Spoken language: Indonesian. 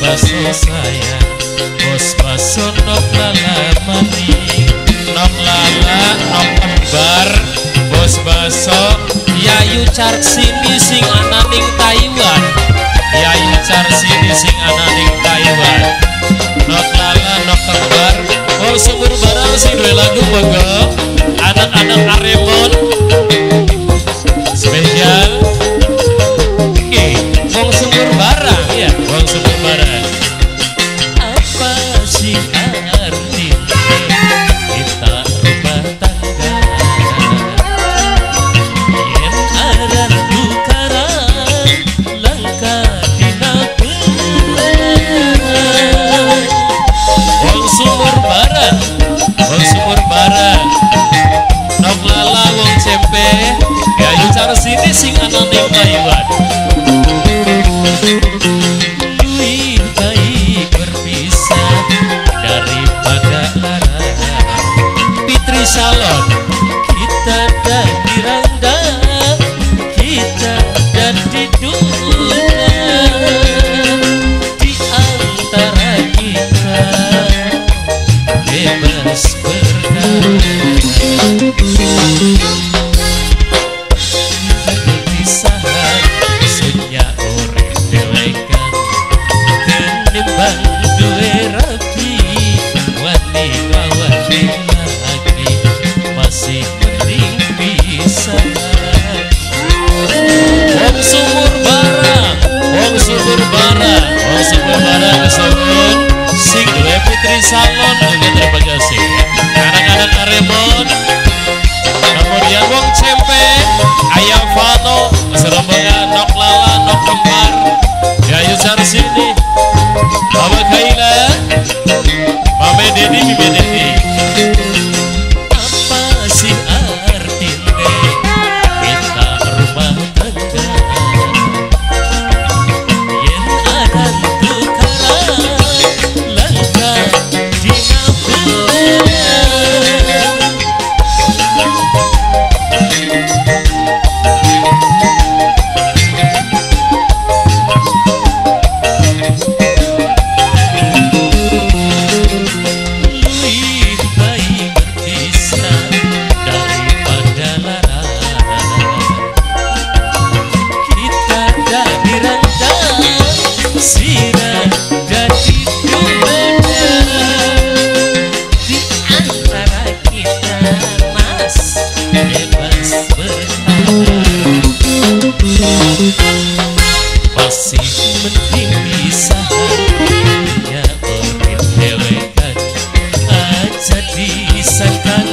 baso saya bos baso nok lala mani nok lala nok kembar. Bos baso yayu car sini sing ananing Taiwan. Yayu car sini sing ananing Taiwan. Nok lala nok kembar. Oh sumur barang sing lagu monggo. Anak-anak Aremon sumur barang ya, wong sumur barang. Apa sih arti kita rumah tangga? Yen aran tukaran langkah dina Wong sumur barang, wong sumur barang. Nok lala wong cempe, gayu cara sini sing anonim jadi sekali